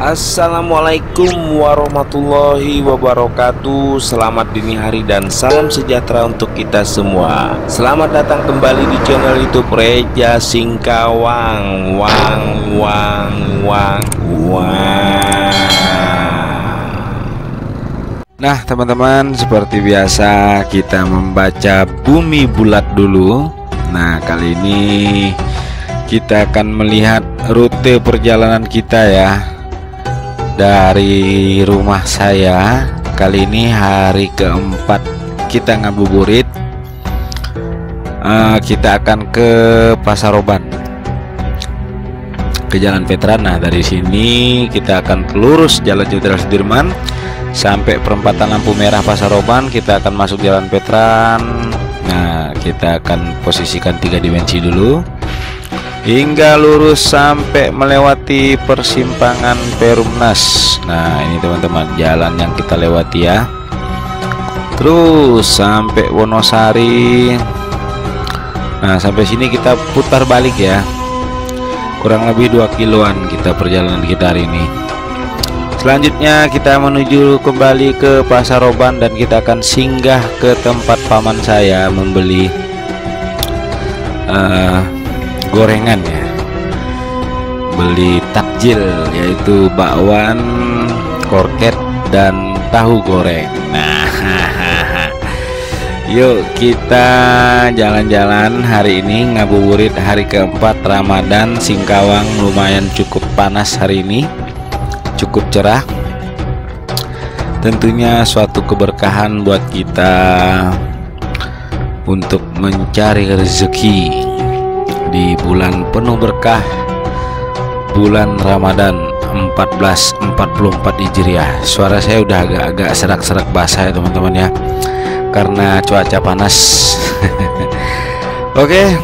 Assalamualaikum warahmatullahi wabarakatuh. Selamat dini hari dan salam sejahtera untuk kita semua. Selamat datang kembali di channel youtube Reja Singkawang. Wang Wang Wang Wang. Nah teman-teman seperti biasa kita membaca bumi bulat dulu Nah kali ini kita akan melihat rute perjalanan kita ya. Dari rumah saya kali ini hari keempat kita ngabuburit. Uh, kita akan ke Pasaroban ke Jalan Veteran. Nah dari sini kita akan lurus Jalan Jenderal Sudirman sampai perempatan lampu merah Pasaroban kita akan masuk Jalan Veteran nah kita akan posisikan tiga dimensi dulu. Hingga lurus sampai melewati persimpangan Perumnas. Nah ini teman-teman jalan yang kita lewati ya. Terus sampai Wonosari. Nah sampai sini kita putar balik ya. Kurang lebih 2 kiloan kita perjalanan kita hari ini. Selanjutnya kita menuju kembali ke Pasaroban dan kita akan singgah ke tempat paman saya membeli uh, gorengan ya. Beli takjil yaitu bakwan korket dan tahu goreng. Nah yuk kita jalan-jalan hari ini. Ngabuburit hari keempat Ramadan Singkawang lumayan cukup panas hari ini. Cukup cerah. Tentunya suatu keberkahan buat kita untuk mencari rezeki di bulan penuh berkah bulan Ramadan 1444 Hijriah. Suara saya udah agak-agak serak-serak basah ya teman-teman ya karena cuaca panas. Oke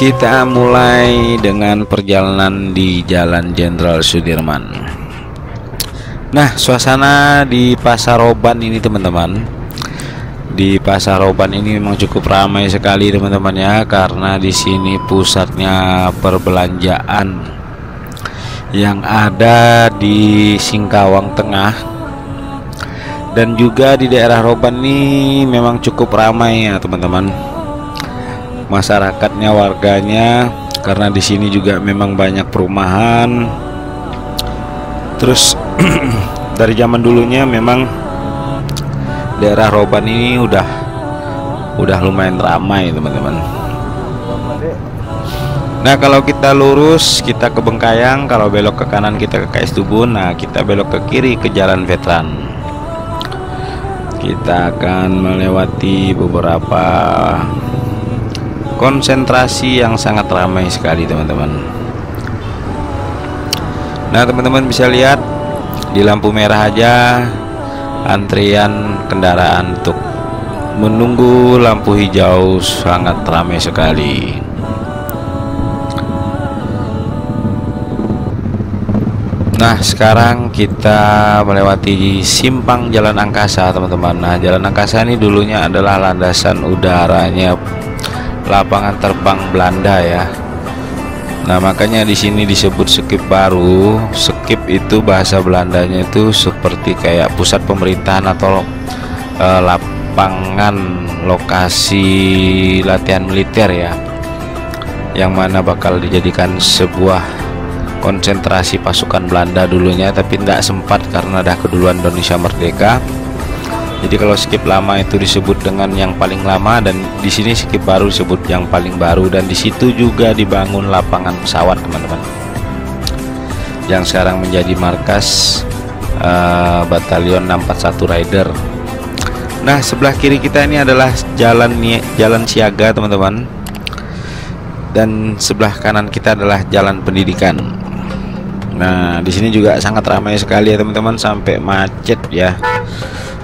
kita mulai dengan perjalanan di Jalan Jenderal Sudirman. Nah suasana di Pasar Oban ini teman-teman di Pasar Roban ini memang cukup ramai sekali teman-teman ya karena di sini pusatnya perbelanjaan yang ada di Singkawang Tengah. Dan juga di daerah Roban ini memang cukup ramai ya teman-teman. Masyarakatnya warganya karena di sini juga memang banyak perumahan. Terus dari zaman dulunya memang daerah Roban ini udah udah lumayan ramai teman-teman. Nah kalau kita lurus kita ke Bengkayang kalau belok ke kanan kita ke KS Tubun nah kita belok ke kiri ke Jalan Veteran. Kita akan melewati beberapa konsentrasi yang sangat ramai sekali teman-teman. Nah teman-teman bisa lihat di lampu merah aja antrian kendaraan untuk menunggu lampu hijau sangat ramai sekali. Nah sekarang kita melewati simpang jalan angkasa teman-teman. Nah jalan angkasa ini dulunya adalah landasan udaranya lapangan terbang Belanda ya Nah makanya di sini disebut skip baru. Skip itu bahasa Belandanya itu seperti kayak pusat pemerintahan atau uh, lapangan lokasi latihan militer ya, yang mana bakal dijadikan sebuah konsentrasi pasukan Belanda dulunya, tapi tidak sempat karena ada keduluan Indonesia merdeka jadi kalau skip lama itu disebut dengan yang paling lama dan di sini skip baru disebut yang paling baru dan di situ juga dibangun lapangan pesawat teman-teman. Yang sekarang menjadi markas uh, batalion 641 Rider. Nah sebelah kiri kita ini adalah jalan jalan siaga teman-teman. Dan sebelah kanan kita adalah jalan pendidikan. Nah di sini juga sangat ramai sekali ya teman-teman sampai macet ya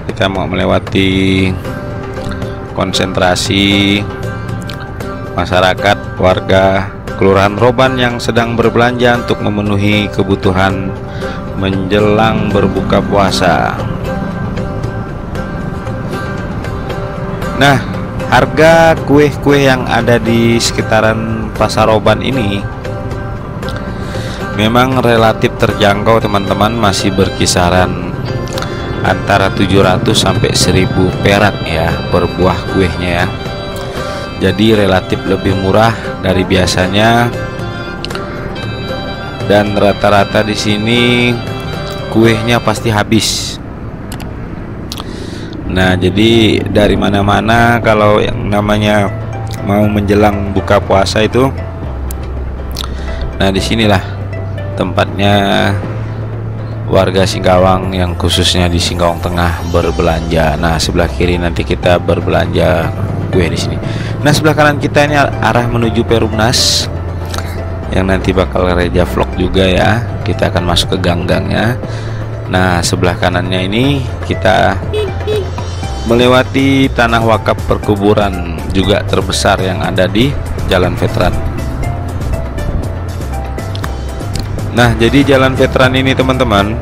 kita mau melewati konsentrasi masyarakat warga Kelurahan Roban yang sedang berbelanja untuk memenuhi kebutuhan menjelang berbuka puasa. Nah, harga kue-kue yang ada di sekitaran pasar Roban ini memang relatif terjangkau teman-teman masih berkisaran antara 700 sampai 1000 perak ya per buah kuehnya ya. Jadi relatif lebih murah dari biasanya. Dan rata-rata di sini kuehnya pasti habis. Nah, jadi dari mana-mana kalau yang namanya mau menjelang buka puasa itu Nah, di sinilah tempatnya warga Singkawang yang khususnya di Singkawang Tengah berbelanja. Nah, sebelah kiri nanti kita berbelanja kue di sini. Nah, sebelah kanan kita ini arah menuju Perumnas yang nanti bakal Reja Vlog juga ya. Kita akan masuk ke gang-gangnya. Nah, sebelah kanannya ini kita melewati tanah wakaf perkuburan juga terbesar yang ada di Jalan Veteran. Nah, jadi Jalan Veteran ini teman-teman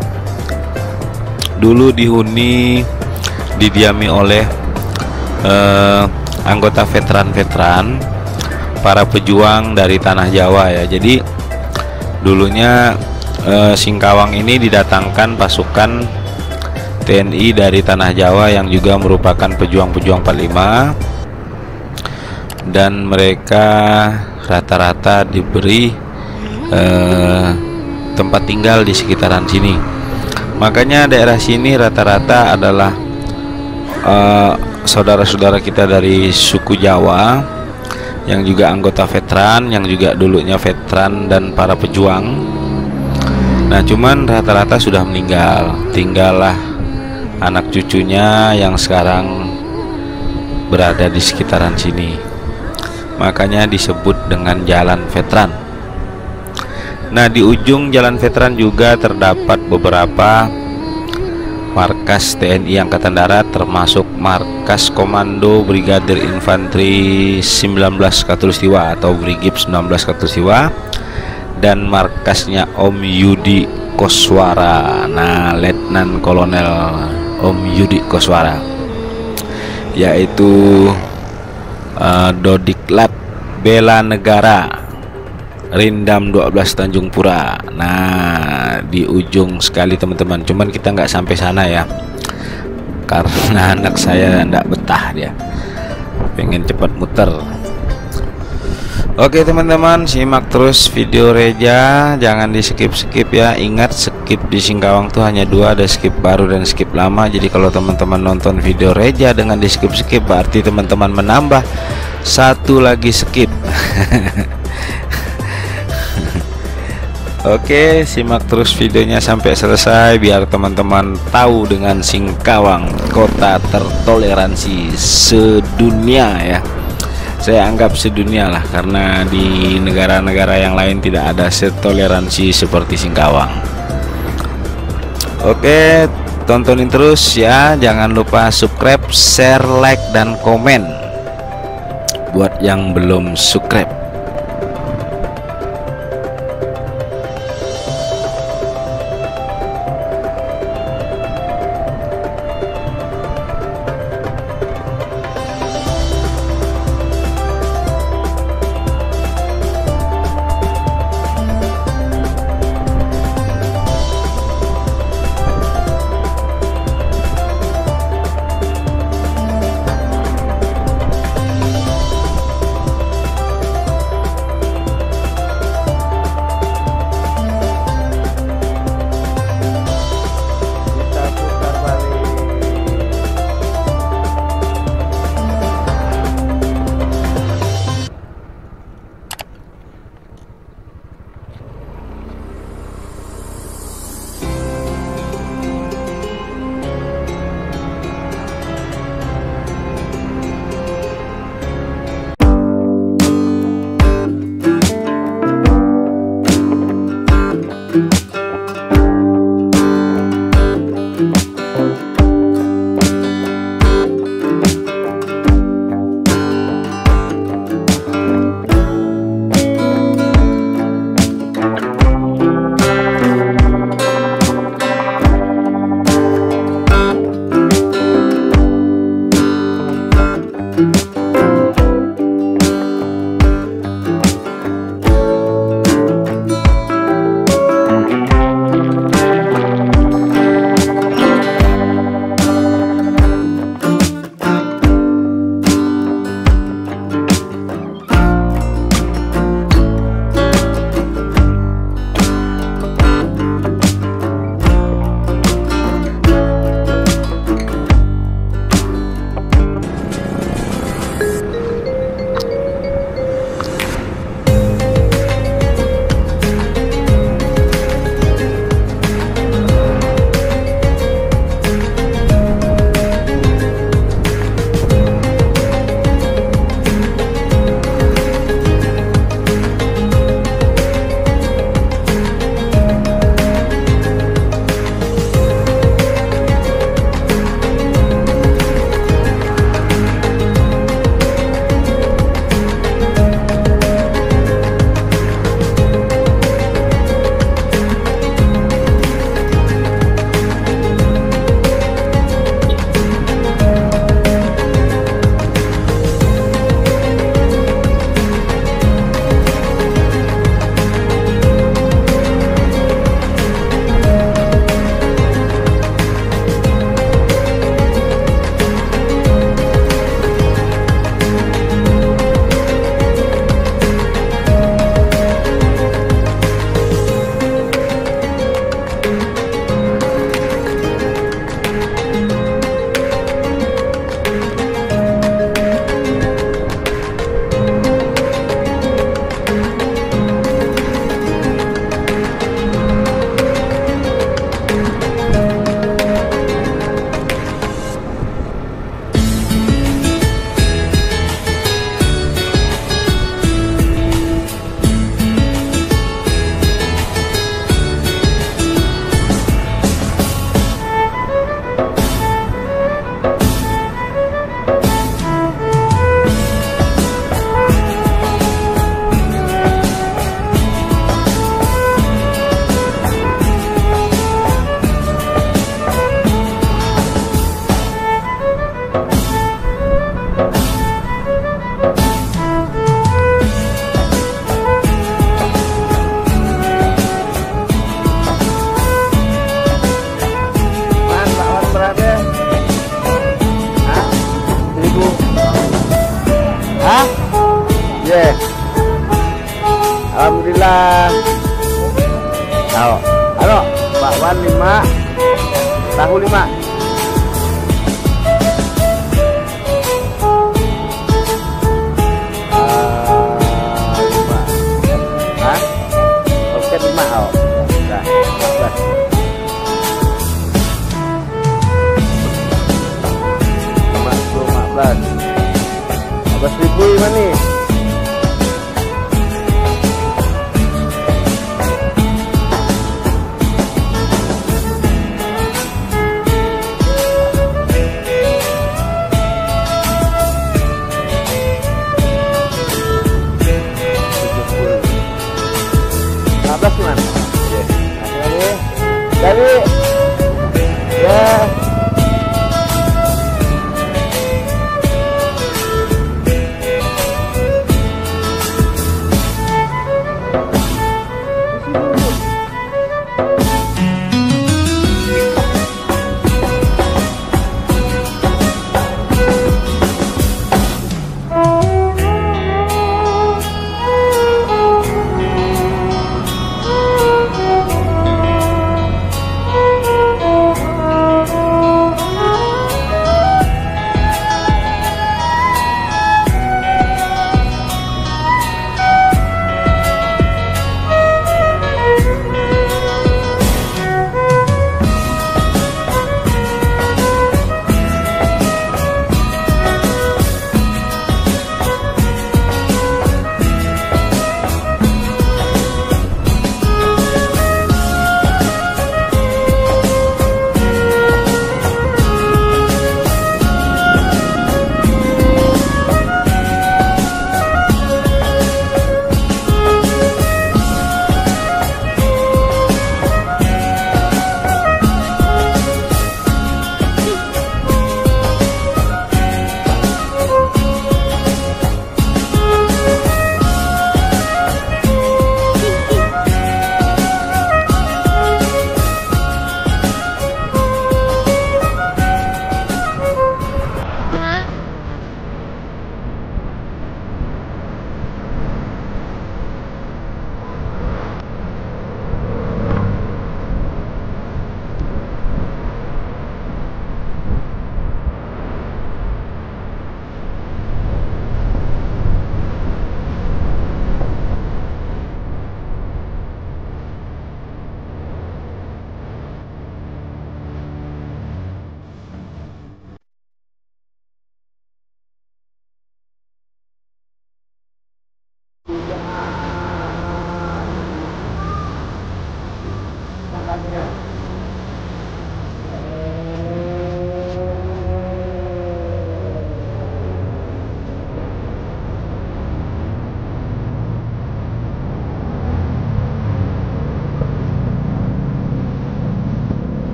dulu dihuni didiami oleh eh, anggota veteran-veteran para pejuang dari tanah Jawa ya. Jadi dulunya eh, Singkawang ini didatangkan pasukan TNI dari Tanah Jawa yang juga merupakan pejuang-pejuang 45 dan mereka rata-rata diberi eh, tempat tinggal di sekitaran sini. Makanya daerah sini rata-rata adalah eh, saudara-saudara uh, kita dari suku Jawa yang juga anggota veteran yang juga dulunya veteran dan para pejuang. Nah cuman rata-rata sudah meninggal. Tinggallah anak cucunya yang sekarang berada di sekitaran sini. Makanya disebut dengan jalan veteran nah di ujung jalan veteran juga terdapat beberapa markas TNI Angkatan Darat termasuk markas Komando Brigadir Infanteri 19 Katulistiwa atau Brigip 19 Katulistiwa dan markasnya Om Yudi Koswara. Nah Letnan Kolonel Om Yudi Koswara yaitu uh, Dodiklat Bela Negara Rindam 12 Tanjung Pura. Nah di ujung sekali teman-teman. Cuman kita nggak sampai sana ya. Karena anak saya nggak betah dia. Pengen cepat muter. Oke teman-teman. Simak terus video Reja. Jangan di skip-skip ya. Ingat skip di Singkawang tuh hanya dua. Ada skip baru dan skip lama. Jadi kalau teman-teman nonton video Reja dengan di skip-skip berarti teman-teman menambah satu lagi skip Oke simak terus videonya sampai selesai biar teman-teman tahu dengan Singkawang kota tertoleransi sedunia ya. Saya anggap sedunia lah karena di negara-negara yang lain tidak ada setoleransi seperti Singkawang. Oke tontonin terus ya. Jangan lupa subscribe share like dan komen. Buat yang belum subscribe yeah. Alhamdulillah. Halo Halo Bakwan 5 Tahu 5 Terima kasih.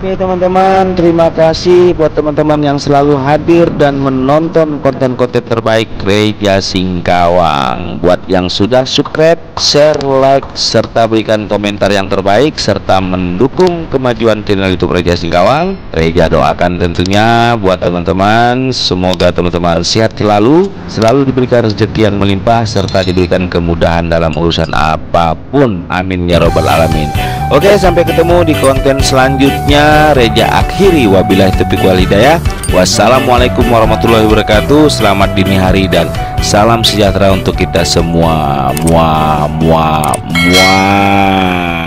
Oke teman-teman, terima kasih buat teman-teman yang selalu hadir dan menonton konten-konten terbaik Reja Singkawang. Buat yang sudah subscribe, share, like, serta berikan komentar yang terbaik serta mendukung kemajuan channel YouTube Reja Singkawang. Reja doakan tentunya buat teman-teman, semoga teman-teman sehat selalu, selalu diberikan rezeki yang melimpah serta diberikan kemudahan dalam urusan apa pun. Amin ya robbal alamin. Oke, sampai ketemu di konten selanjutnya. Reja akhiri wabillahi taufiq wal hidayah. Wassalamualaikum warahmatullahi wabarakatuh. Selamat dini hari dan salam sejahtera untuk kita semua. Muah muah muah.